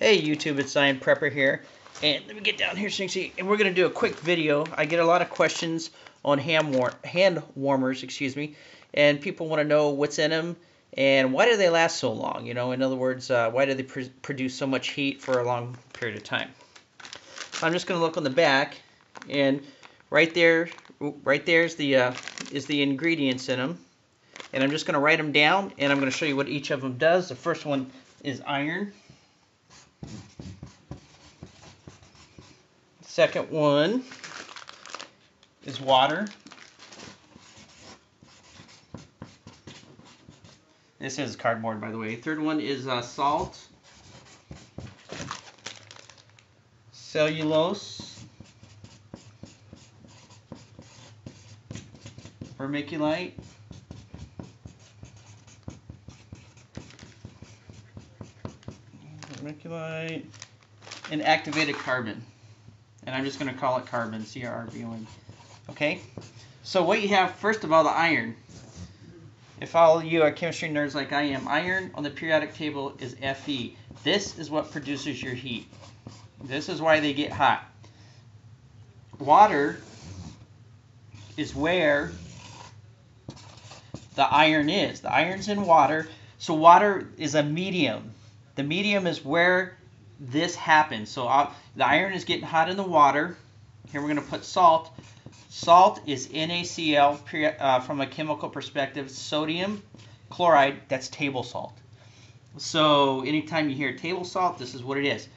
Hey YouTube, it's Zion Prepper here. And let me get down here so you can see. And we're going to do a quick video. I get a lot of questions on hand, war hand warmers, excuse me. And people want to know what's in them and why do they last so long? You know, in other words, uh, why do they pr produce so much heat for a long period of time? So I'm just going to look on the back. And right there, right there is the, uh, is the ingredients in them. And I'm just going to write them down and I'm going to show you what each of them does. The first one is iron. Second one is water. This is cardboard, by the way. Third one is uh, salt. Cellulose. Vermiculite. Vermiculite. And activated carbon and I'm just going to call it carbon, C-R-B-O-N. Okay? So what you have, first of all, the iron. If all you are chemistry nerds like I am, iron on the periodic table is Fe. This is what produces your heat. This is why they get hot. Water is where the iron is. The iron's in water. So water is a medium. The medium is where this happens. So uh, the iron is getting hot in the water. Here we're going to put salt. Salt is NaCl uh, from a chemical perspective. Sodium chloride, that's table salt. So anytime you hear table salt, this is what it is.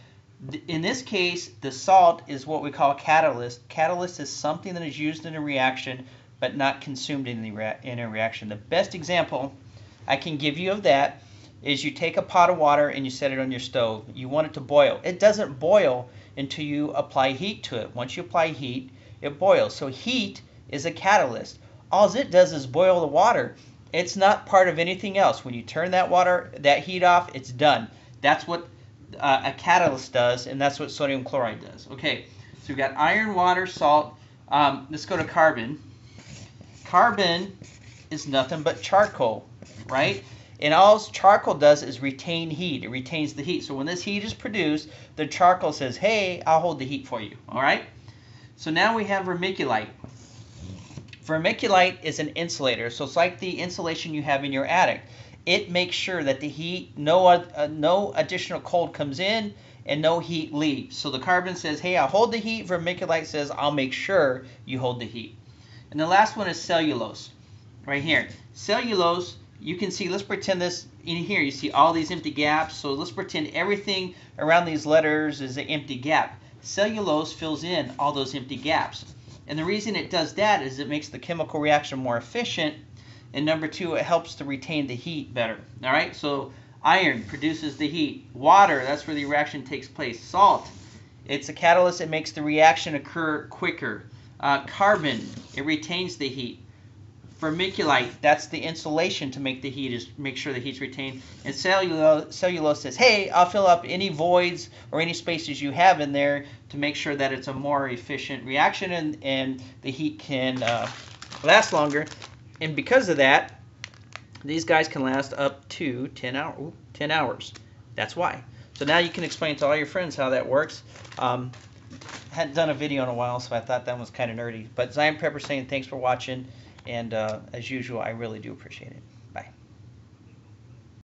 In this case, the salt is what we call a catalyst. Catalyst is something that is used in a reaction but not consumed in, the in a reaction. The best example I can give you of that is you take a pot of water and you set it on your stove. You want it to boil. It doesn't boil until you apply heat to it. Once you apply heat, it boils. So heat is a catalyst. All it does is boil the water. It's not part of anything else. When you turn that water, that heat off, it's done. That's what uh, a catalyst does, and that's what sodium chloride does. Okay, so we've got iron, water, salt. Um, let's go to carbon. Carbon is nothing but charcoal, right? And all charcoal does is retain heat. It retains the heat. So when this heat is produced, the charcoal says, hey, I'll hold the heat for you. All right? So now we have vermiculite. Vermiculite is an insulator. So it's like the insulation you have in your attic. It makes sure that the heat, no, uh, no additional cold comes in and no heat leaves. So the carbon says, hey, I'll hold the heat. Vermiculite says, I'll make sure you hold the heat. And the last one is cellulose, right here. Cellulose you can see, let's pretend this in here, you see all these empty gaps. So let's pretend everything around these letters is an empty gap. Cellulose fills in all those empty gaps. And the reason it does that is it makes the chemical reaction more efficient. And number two, it helps to retain the heat better. All right, so iron produces the heat. Water, that's where the reaction takes place. Salt, it's a catalyst that makes the reaction occur quicker. Uh, carbon, it retains the heat vermiculite, that's the insulation to make the heat is make sure the heat's retained. And cellulose, cellulose says, hey, I'll fill up any voids or any spaces you have in there to make sure that it's a more efficient reaction and, and the heat can uh, last longer. And because of that, these guys can last up to 10, hour, ooh, 10 hours. That's why. So now you can explain to all your friends how that works. Um, hadn't done a video in a while, so I thought that was kind of nerdy. But Zion Prepper saying thanks for watching. And uh, as usual, I really do appreciate it.